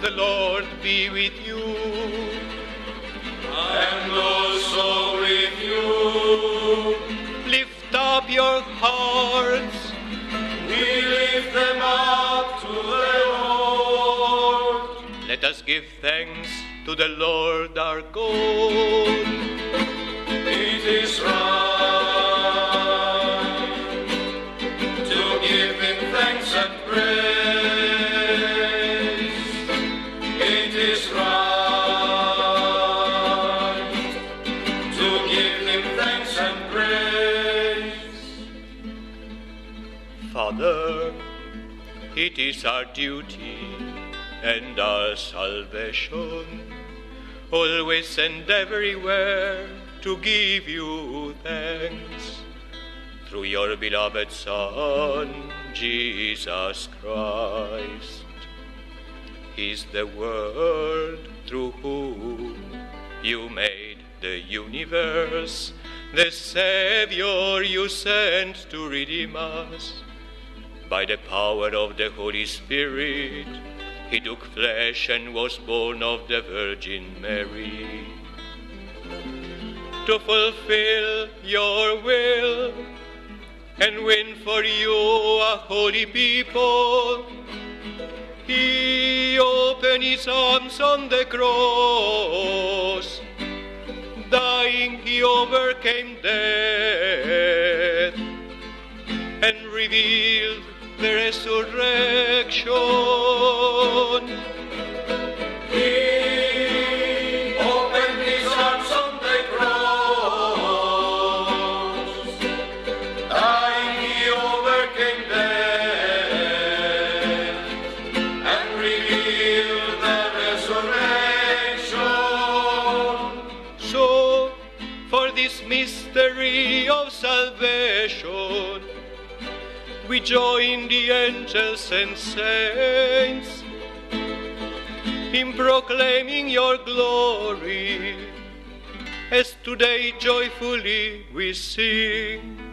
The Lord be with you. And also with you. Lift up your hearts. We lift them up to the Lord. Let us give thanks to the Lord our God. Father, it is our duty and our salvation, always and everywhere, to give you thanks through your beloved Son, Jesus Christ. He's the Word through whom you made the universe, the Savior you sent to redeem us. By the power of the Holy Spirit, he took flesh and was born of the Virgin Mary. To fulfill your will and win for you a holy people, he opened his arms on the cross. Dying, he overcame death and revealed resurrection. He opened his arms on the cross. Dying, he overcame death and revealed the resurrection. So, for this mystery of salvation, we join the angels and saints in proclaiming your glory, as today joyfully we sing.